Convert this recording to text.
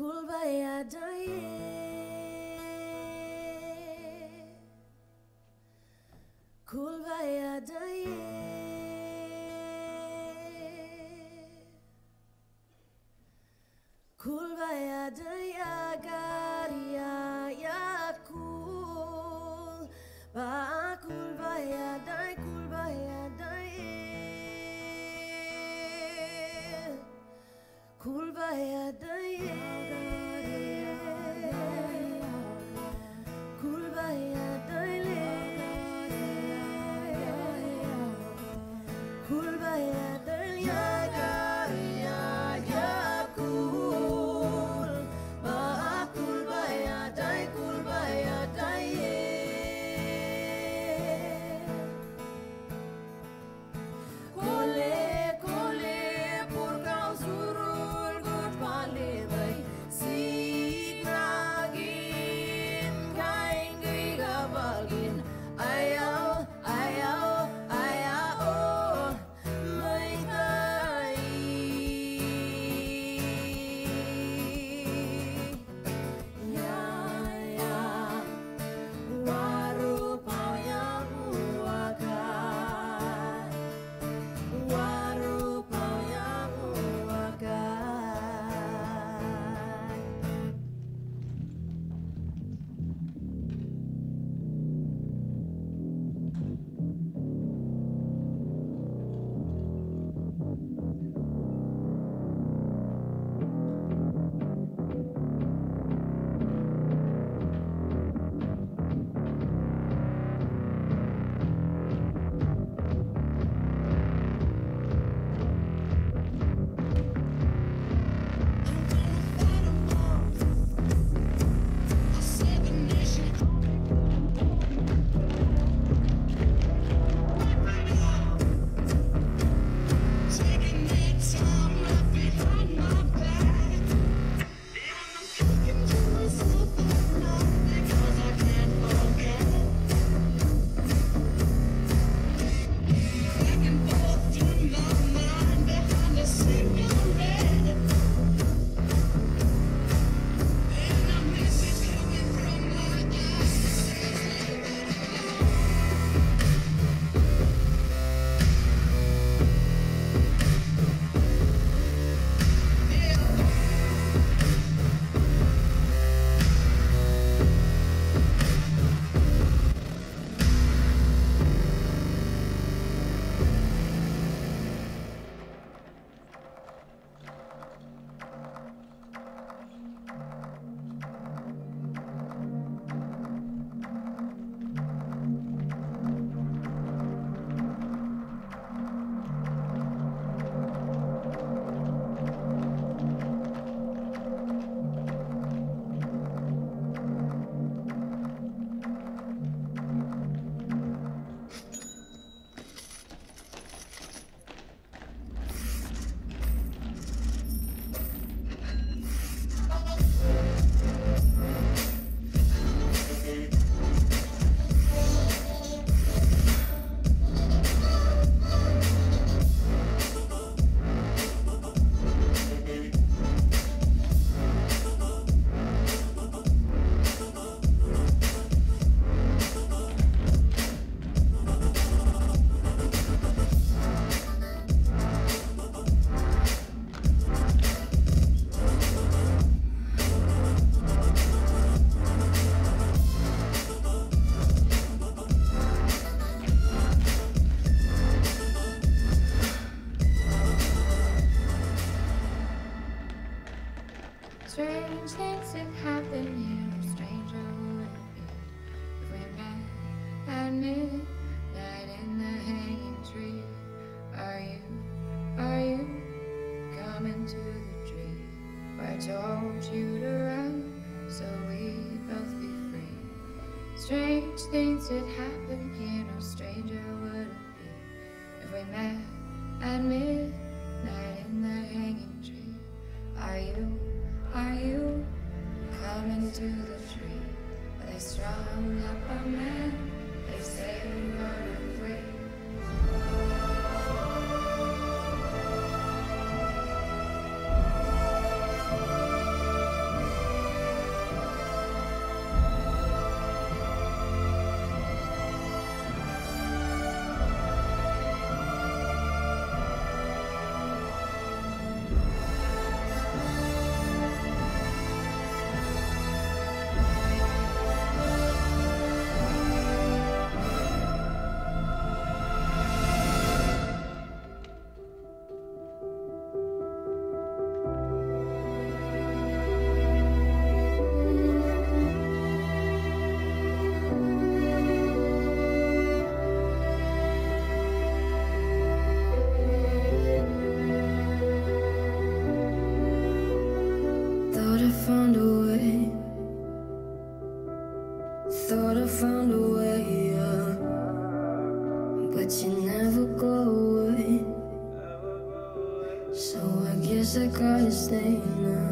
Kulbaya daye Kulbaya daye midnight in the hanging tree. Are you, are you coming to the tree where I told you to run so we both be free? Strange things that happen here, no stranger would be if we met at midnight in the hanging tree. Are you, are you coming to the tree? They strung up a man, they say we were free. I gotta stay now.